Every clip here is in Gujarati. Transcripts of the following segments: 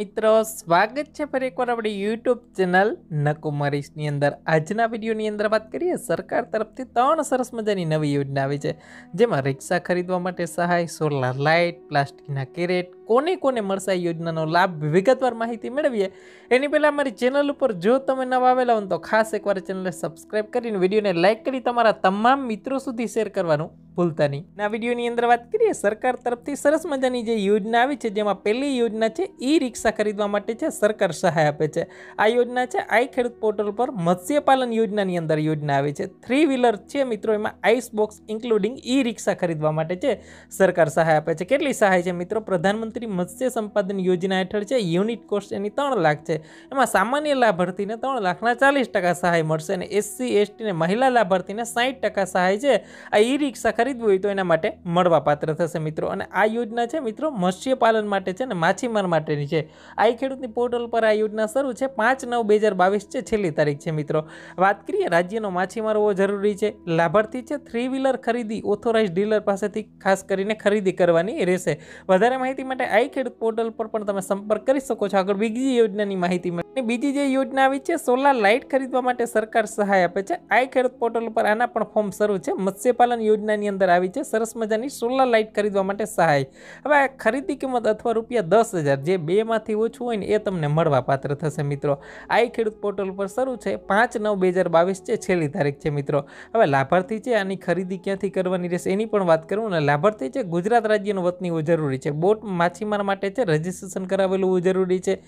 મિત્રો, સ્વાગત છે ફરી એકવાર આપણી યુટ્યુબ ચેનલ નકુમારીશની અંદર. આજના વિડીયોની અંદર વાત કરીએ, સરકાર તરફથી ત્રણ સરસ મજાની નવી યોજના આવી છે, જેમાં રિક્ષા ખરીદવા માટે સહાય સોલાર લાઇટ પ્લાસ્ટિકના કેરેટ, કોને કોને મળશે આ યોજનાનો લાભ, વિગતવાર માહિતી મેળવીએ. એની પહેલાં અમારી ચેનલ ઉપર જો તમે નવા આવેલા હો તો ખાસ એકવાર ચેનલને સબસ્ક્રાઈબ કરીને વિડીયોને લાઇક કરી તમારા તમામ મિત્રો સુધી શેર કરવાનું ભૂલતા નહીં આ વિડીયોની અંદર વાત કરીએ, સરકાર તરફથી સરસ મજાની જે યોજના આવી છે, જેમાં પહેલી યોજના છે ઈ રિક્ષા ખરીદવા માટે છે, સરકાર સહાય આપે છે. આ યોજના છે, આઈ ખેડૂત પોર્ટલ પર મત્સ્યપાલન યોજનાની અંદર યોજના આવી છે. થ્રી વ્હીલર છે મિત્રો, એમાં ice box including E rickshaw ખરીદવા માટે છે, સરકાર સહાય આપે છે. કેટલી સહાય છે મિત્રો? પ્રધાનમંત્રી મત્સ્ય સંપાદન યોજના હેઠળ છે, યુનિટ કોસ્ટ એની ત્રણ લાખ છે. એમાં સામાન્ય લાભાર્થીને ત્રણ લાખના ચાલીસ ટકા સહાય મળશે અને એસસી એસટીને મહિલા લાભાર્થીને સાઠ ટકા સહાય છે. આ ઈ રિક્ષા ખરીદવું હોય તો એના માટે મળવા પાત્ર થશે મિત્રો. અને આ યોજના છે મિત્રો મત્સ્યપાલન માટે છે ને માછીમાર માટેની છે. આઈ ખેડૂતની પોર્ટલ પર આ યોજના શરૂ છે. પાંચ નવ બે હજાર બાવીસ છે છેલ્લી તારીખ છે મિત્રો. વાત કરીએ રાજ્યનો માછીમાર હોવો જરૂરી છે. લાભાર્થી છે થ્રી વ્હીલર ખરીદી ઓથોરાઇઝ ડીલર પાસેથી ખાસ કરીને ખરીદી કરવાની રહેશે. વધારે માહિતી માટે આઈ ખેડૂત પોર્ટલ પર પણ તમે સંપર્ક કરી શકો છો. આગળ બીજી યોજનાની માહિતી મળે. બીજી જે યોજના આવી છે સોલાર લાઇટ ખરીદવા માટે સરકાર સહાય આપે છે. આઈ ખેડૂત પોર્ટલ પર આના પણ ફોર્મ શરૂ છે. મત્સ્યપાલન યોજનાની અંદર આવી છે. સરસ મજાની સોલર લાઇટ ખરીદવા માટે સહાય. હવે આ ખરીદી કિંમત અથવા રૂપિયા દસ હજાર જે બેમાંથી ઓછું હોય ને એ તમને મળવા પાત્ર થશે મિત્રો. આઈ ખેડૂત પોર્ટલ પર શરૂ છે. પાંચ નવ બે હજાર બાવીસ છે. છેલ્લી તારીખ છે મિત્રો. હવે લાભાર્થી છે. આની ખરીદી ક્યાંથી કરવાની રહેશે એની પણ વાત કરું. ને લાભાર્થી છે. ગુજરાત રાજ્યનો વતની હોવું જરૂરી છે. બોટ માછીમાર માટે છે. રજિસ્ટ્રેશન કરાવેલું જરૂરી છે.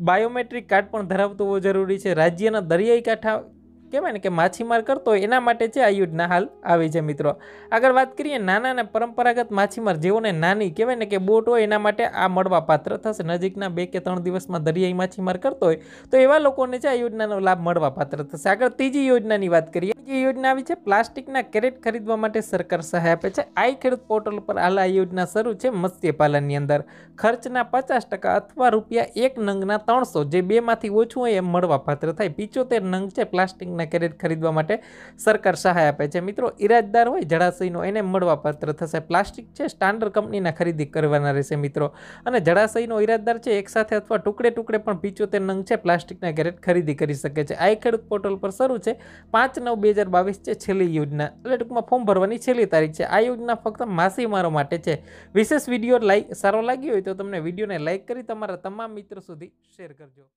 બાયોમેટ્રિક કાર્ડ પણ ધરાવતું હોવું જરૂરી છે. રાજ્યના દરિયાઈ કાંઠા કહેવાય ને કે માછીમાર કરતો હોય, એના માટે છે આ યોજના હાલ આવી છે મિત્રો. આગળ વાત કરીએ નાના અને પરંપરાગત માછીમાર જેઓને નાની કહેવાય ને કે બોટ હોય, એના માટે આ મળવા પાત્ર થશે. નજીકના બે કે ત્રણ દિવસમાં દરિયાઈ માછીમાર કરતો હોય, તો એવા લોકોને છે આ યોજનાનો લાભ મળવા પાત્ર થશે. આગળ ત્રીજી યોજનાની વાત કરીએ. જે યોજના આવી છે પ્લાસ્ટિકના કેરેટ ખરીદવા માટે સરકાર સહાય આપે છે. આઈ ખેડૂત પોર્ટલ પર હાલ આ યોજના શરૂ છે મત્સ્યપાલનની અંદર. ખર્ચના પચાસ ટકા અથવા રૂપિયા એક નંગના ત્રણસો જે બેમાંથી ઓછું હોય એમ મળવા પાત્ર થાય. પિચોતેર નંગ છે પ્લાસ્ટિકના કેરેટ ખરીદવા માટે સરકાર સહાય આપે છે. મિત્રો ઇરાજદાર હોય જળાશયનો, એને મળવા પાત્ર થશે. પ્લાસ્ટિક છે સ્ટાન્ડર્ડ કંપનીના ખરીદી કરવાના રહેશે મિત્રો. અને જળાશયનો ઇરાજદાર છે એકસાથે અથવા ટુકડે ટુકડે પણ પિચોતેર નંગ છે પ્લાસ્ટિકના કેરેટ ખરીદી કરી શકે છે. આ ખેડૂત પોર્ટલ પર શરૂ છે. પાંચ નવ બે હજાર બાવીસ છે છેલ્લી યોજના. એટલે ટૂંકમાં ફોર્મ ભરવાની છેલ્લી તારીખ છે. આ યોજના ફક્ત માછીમારો માટે છે. વિશેષ વીડિયો લાઈક સારો લાગ્યો હોય તો તમને વિડીયોને લાઈક કરી તમારા તમામ મિત્રો સુધી શેર કરજો.